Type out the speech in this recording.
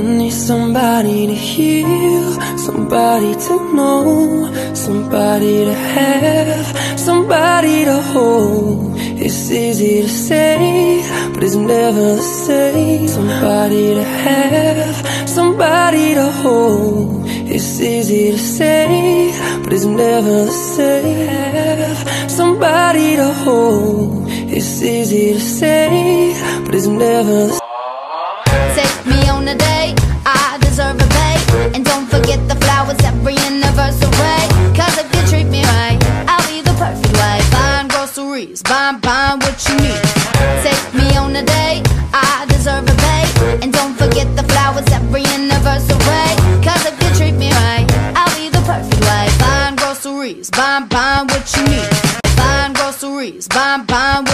need somebody to heal, somebody to know, somebody to have, somebody to hold. It's easy to say, but it's never the same. Somebody to have, somebody to hold. It's easy to say, but it's never the same. Have somebody to hold. It's easy to say, but it's never the Take It's fine, what you need. Take me on a date, I deserve a date. And don't forget the flowers every anniversary. Cause if you treat me right, I'll be the perfect wife. Buying groceries, buying, buying what you need. Buying groceries, buying, buying